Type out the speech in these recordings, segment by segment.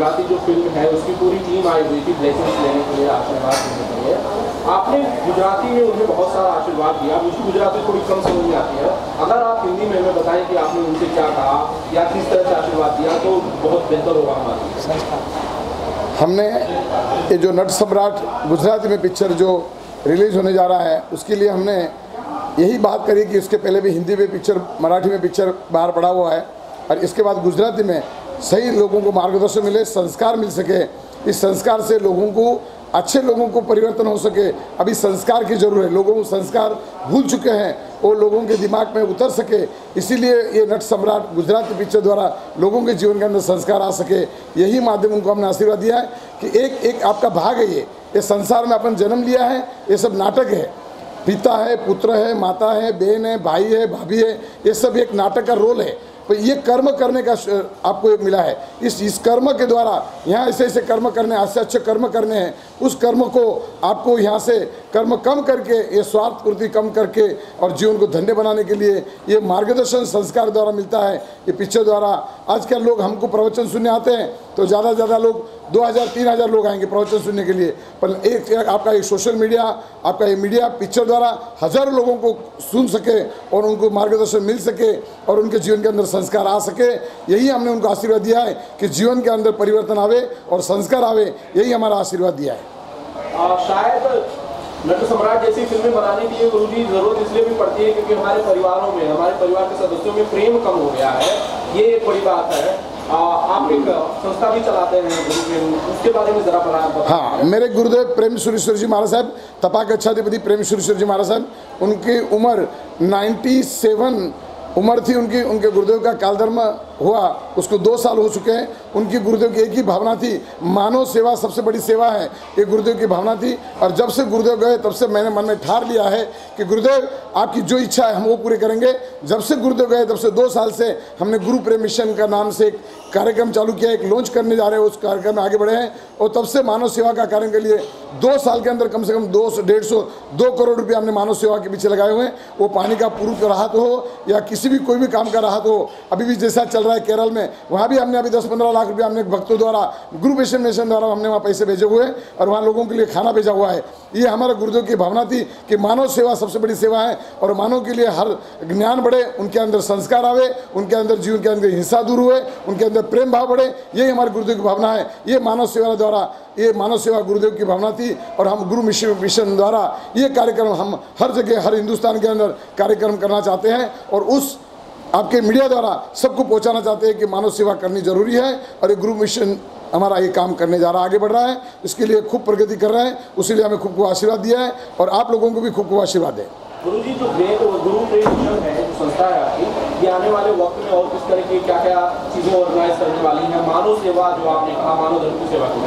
गुजराती जो फ़िल्म है उसकी पूरी टीम आई हुई थी ब्लेसिंग्स लेने के लिए आशीर्वाद लेने के लिए। आपने गुजराती में उन्हें बहुत सारा आशीर्वाद दिया मुझे गुजराती थोड़ी कम समझ में आती है। अगर आप हिंदी में हमें बताएँ कि आपने उनसे क्या कहा या किस तरह से आशीर्वाद दिया तो बहुत बेहतर होगा हमारे हमने ये जो नट सम्राट गुजराती में पिक्चर जो रिलीज़ होने जा रहा है उसके लिए हमने यही बात करी कि इसके पहले भी हिंदी में पिक्चर मराठी में पिक्चर बाहर पड़ा हुआ है और इसके बाद गुजराती में सही लोगों को मार्गदर्शन मिले, संस्कार मिल सके, इस संस्कार से लोगों को, अच्छे लोगों को परिवर्तन हो सके। अभी संस्कार की ज़रूरत है, लोगों को संस्कार भूल चुके हैं, वो लोगों के दिमाग में उतर सके। इसीलिए ये नट सम्राट गुजराती पिक्चर द्वारा लोगों के जीवन के अंदर संस्कार आ सके। यही माध्यम उनको हमने आशीर्वाद दिया है कि एक एक आपका भाग है ये। ये संसार में अपन जन्म लिया है, ये सब नाटक है। पिता है, पुत्र है, माता है, बहन है, भाई है, भाभी है, ये सब एक नाटक का रोल है। तो ये कर्म करने का आपको मिला है। इस इस कर्म के द्वारा यहाँ ऐसे ऐसे कर्म करने अच्छे अच्छे कर्म करने हैं। उस कर्म को आपको यहाँ से कर्म कम करके, ये स्वार्थ पूर्ति कम करके और जीवन को धन्य बनाने के लिए ये मार्गदर्शन संस्कार द्वारा मिलता है। ये पिक्चर द्वारा आजकल लोग हमको प्रवचन सुनने आते हैं तो ज़्यादा ज़्यादा लोग 2000 3000 लोग आएँगे प्रवचन सुनने के लिए। पर एक, आपका ये सोशल मीडिया आपका ये मीडिया पिक्चर द्वारा हज़ारों लोगों को सुन सके और उनको मार्गदर्शन मिल सके और उनके जीवन के अंदर संस्कार आ सके यही हमने उनको आशीर्वाद दिया है कि जीवन के अंदर परिवर्तन आवे और संस्कार आवे यही हमारा आशीर्वाद दिया है। शायद नट सम्राट जैसी फ़िल्में बनाने के गुरु जी ज़रूरत इसलिए भी पड़ती है क्योंकि हमारे परिवारों में हमारे परिवार के सदस्यों में प्रेम कम हो गया है। ये एक बड़ी बात है। आप एक संस्था भी चलाते हैं उसके बारे में हाँ मेरे गुरुदेव प्रेम सुरेश्वर जी महाराज साहब तपाक अच्छाधिपति प्रेम सुरेश्वर जी महाराज साहब, उनकी उम्र 97 उम्र थी उनकी, उनके गुरुदेव का कालधर्म हुआ, उसको दो साल हो चुके हैं। उनकी गुरुदेव की एक ही भावना थी, मानव सेवा सबसे बड़ी सेवा है। ये गुरुदेव की भावना थी। और जब से गुरुदेव गए, तब से मैंने मन में ठार लिया है कि गुरुदेव, आपकी जो इच्छा है, हम वो पूरे करेंगे। जब से गुरुदेव गए, तब से दो साल से हमने गुरु प्रेम मिशन का नाम से एक कार्यक्रम चालू किया, एक लॉन्च करने जा रहे हैं, उस कार्यक्रम में आगे बढ़े हैं। और तब से मानव सेवा का कार्य के लिए दो साल के अंदर कम से कम दो सौ, डेढ़ सौ, दो करोड़ रुपये हमने मानव सेवा के पीछे लगाए हुए हैं। वो पानी का पूर्व राहत हो या किसी भी कोई भी काम का राहत हो अभी भी जैसा चल रहा है केरल में, वहाँ भी हमने अभी दस पंद्रह लाख रुपये हमने भक्तों द्वारा, गुरु मिशन मिशन द्वारा हमने वहाँ पैसे भेजे हुए और वहाँ लोगों के लिए खाना भेजा हुआ है। ये हमारे गुरुदेव की भावना थी कि मानव सेवा सबसे बड़ी सेवा है और मानव के लिए हर ज्ञान बढ़े, उनके अंदर संस्कार आवे, उनके अंदर जीवन के अंदर हिंसा दूर हुए, उनके अंदर प्रेम भाव बढ़े, यही हमारे गुरुदेव की भावना है। ये मानव सेवा द्वारा ये मानव सेवा गुरुदेव की भावना थी और हम गुरु मिशन मिशन द्वारा ये कार्यक्रम हम हर जगह, हर हिंदुस्तान के अंदर कार्यक्रम करना चाहते हैं और उस आपके मीडिया द्वारा सबको पहुंचाना चाहते हैं कि मानव सेवा करनी ज़रूरी है और ये गुरु मिशन हमारा ये काम करने जा रहा है, आगे बढ़ रहा है, इसके लिए खूब प्रगति कर रहे हैं उसीलिए हमें खूब खूब आशीर्वाद दिया है और आप लोगों को भी खूब खूब आशीर्वाद है गुरु जी जो ग्रे है संस्था है ये आने वाले वक्त में और किस तरह की क्या क्या चीज़ें ऑर्गेनाइज करने वाली हैं? मानव सेवा जो आपने कहा, मानव धर्म की सेवा की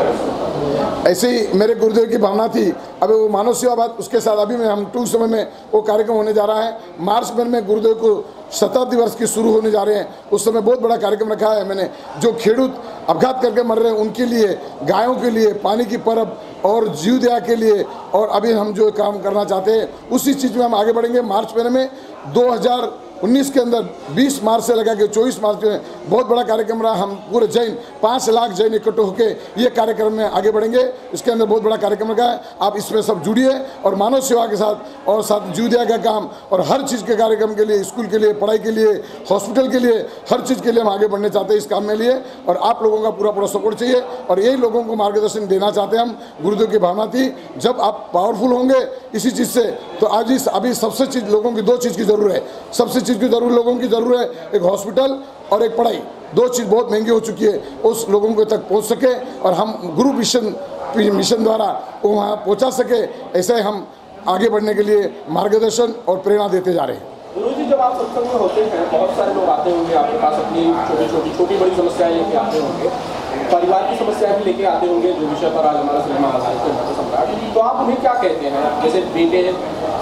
ऐसे ही मेरे गुरुदेव की भावना थी। अभी वो मानव सेवा बात उसके साथ अभी में हम टूंक समय में वो कार्यक्रम होने जा रहा है। मार्च महीने में गुरुदेव को शताब्दी वर्ष की शुरू होने जा रहे हैं। उस समय बहुत बड़ा कार्यक्रम रखा है मैंने। जो खेडूत अपघात करके मर रहे हैं, उनके लिए, गायों के लिए, पानी की परब और जीव दया के लिए और अभी हम जो काम करना चाहते हैं, उसी चीज़ में हम आगे बढ़ेंगे। मार्च महीने में 2019 के अंदर 20 मार्च से लगा के 24 मार्च में बहुत बड़ा कार्यक्रम रहा। हम पूरे जैन, पाँच लाख जैन इकट्ठे होकर ये कार्यक्रम में आगे बढ़ेंगे। इसके अंदर बहुत बड़ा कार्यक्रम रखा है। आप इसमें सब जुड़िए और मानव सेवा के साथ और साथ जीवदया का काम और हर चीज़ के कार्यक्रम के लिए, स्कूल के लिए, पढ़ाई के लिए, हॉस्पिटल के लिए, हर चीज़ के लिए हम आगे बढ़ने चाहते हैं इस काम में लिए। और आप लोगों का पूरा पूरा सपोर्ट चाहिए और यही लोगों को मार्गदर्शन देना चाहते हैं हम। गुरुदेव की भावना थी, जब आप पावरफुल होंगे इसी चीज़ से तो आज इस, अभी सबसे चीज़, लोगों की दो चीज़ की ज़रूरत है। सबसे चीज़ की ज़रूरत लोगों की ज़रूरत है। एक हॉस्पिटल और एक पढ़ाई। दो चीज़ बहुत महँगी हो चुकी है। उस लोगों के तक पहुँच सके और हम गुरु मिशन मिशन द्वारा वो वहाँ पहुँचा सके। ऐसे हम आगे बढ़ने के लिए मार्गदर्शन और प्रेरणा देते जा रहे हैं। गुरु जी जब आप सत्संग में होते हैं, बहुत सारे लोग आते होंगे आपके पास, अपनी छोटी छोटी छोटी बड़ी समस्याएँ लेके आते होंगे। परिवार की समस्याएँ भी लेके आते होंगे, जो विषय पर आज हमारा सिनेमा आधारित है तो आप उन्हें क्या कहते हैं? जैसे बेटे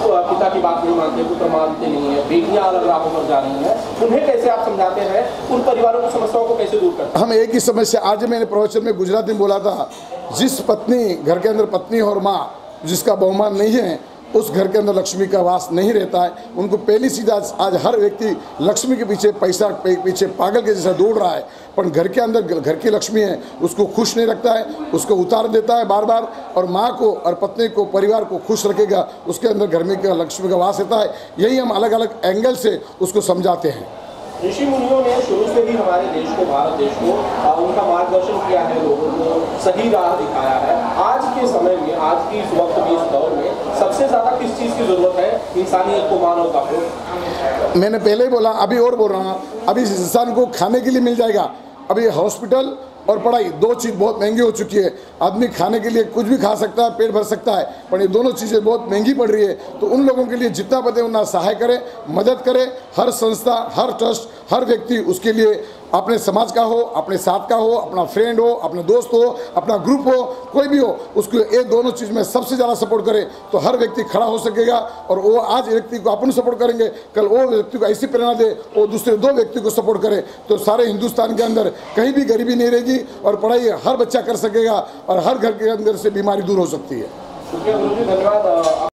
पिता की बात नहीं मानते, पुत्र मानते नहीं है, बेटियाँ अलग राहों पर जा रही हैं, उन्हें कैसे आप समझाते हैं? उन परिवारों की समस्याओं को कैसे दूर करते हम एक ही समस्या, आज मैंने प्रवचन में गुजरात में बोला था, जिस पत्नी, घर के अंदर पत्नी और माँ, जिसका बहुमान नहीं है उस घर के अंदर लक्ष्मी का वास नहीं रहता है। उनको पहली सीधा आज हर व्यक्ति लक्ष्मी के पीछे पैसा पीछे पागल के जैसा दौड़ रहा है। पर घर के अंदर घर की लक्ष्मी है उसको खुश नहीं रखता है उसको उतार देता है बार बार और माँ को और पत्नी को परिवार को खुश रखेगा उसके अंदर घर में का लक्ष्मी का वास रहता है यही हम अलग अलग एंगल से उसको समझाते हैं। ऋषि मुनियों ने शुरू से ही हमारे देश को भारत देश को आ, उनका मार्गदर्शन किया है लोगों को सही राह दिखाया है। आज के समय में आज की इस वक्त में इस दौर में सबसे ज़्यादा किस चीज़ की ज़रूरत है? इंसानियत को मानव का। मैंने पहले ही बोला, अभी और बोल रहा हूँ। अभी इस इंसान को खाने के लिए मिल जाएगा। अभी हॉस्पिटल और पढ़ाई, दो चीज़ बहुत महँगी हो चुकी है। आदमी खाने के लिए कुछ भी खा सकता है, पेट भर सकता है, पर ये दोनों चीज़ें बहुत महँगी पड़ रही है। तो उन लोगों के लिए जितना पते उतना सहाय करें, मदद करें। हर संस्था, हर ट्रस्ट, हर व्यक्ति उसके लिए अपने समाज का हो, अपने साथ का हो, अपना फ्रेंड हो, अपना दोस्त हो, अपना ग्रुप हो, कोई भी हो, उसको ये दोनों चीज़ में सबसे ज़्यादा सपोर्ट करे तो हर व्यक्ति खड़ा हो सकेगा और वो आज व्यक्ति को अपन सपोर्ट करेंगे, कल वो व्यक्ति को ऐसी प्रेरणा दे, वो दूसरे दो व्यक्ति को सपोर्ट करे। तो सारे हिंदुस्तान के अंदर कहीं भी गरीबी नहीं रहेगी और पढ़ाई हर बच्चा कर सकेगा और हर घर के अंदर से बीमारी दूर हो सकती है। धन्यवाद।